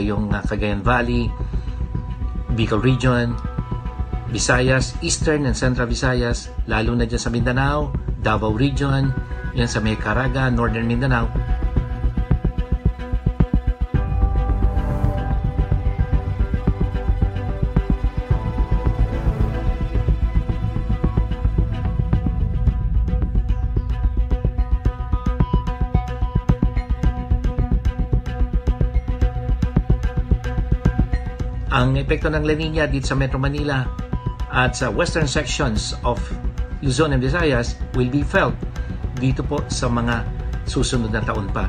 yung uh, Cagayan Valley, Bicol Region, Visayas, Eastern and Central Visayas, lalo na dyan sa Mindanao, Davao Region, yan sa may Northern Mindanao. Ang epekto ng La Nina dito sa Metro Manila at sa western sections of Luzon and Visayas will be felt dito po sa mga susunod na taon pa.